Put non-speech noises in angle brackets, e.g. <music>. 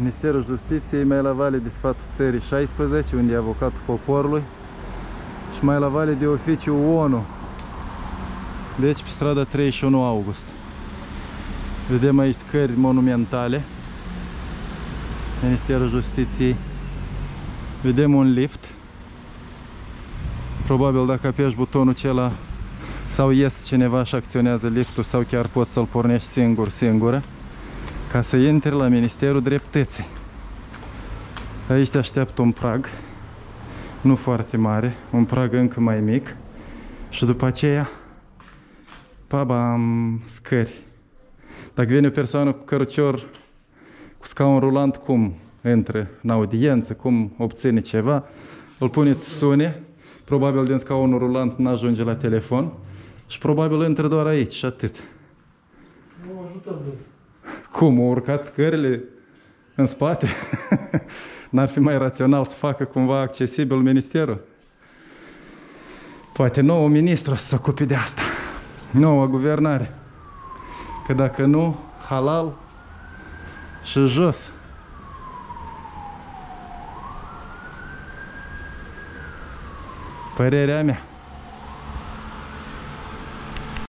Ministerul Justiției, mai la Vale de Sfatul Țării 16, unde e avocatul poporului și mai la Vale de Oficiu ONU. Deci pe strada 31 august. Vedem aici scări monumentale. Ministerul Justiției. Vedem un lift. Probabil dacă apeși butonul acela sau ies cineva și acționează liftul sau chiar poți să-l pornești singur, singură ca să intri la Ministerul Dreptății. Aici te așteaptă un prag, nu foarte mare, un prag încă mai mic și după aceea, pabam, scări. Dacă vine o persoană cu cărucior, cu scaun rulant, cum intră în audiență, cum obține ceva, îl puneți sune, probabil din scaunul rulant nu ajunge la telefon și probabil intră doar aici și atât. Nu ajută de Cum? Au urcat scările în spate? <laughs> N-ar fi mai rațional să facă cumva accesibil ministerul? Poate nouă ministru să se ocupe de asta. Nouă guvernare. Că dacă nu, halal și jos. Părerea mea.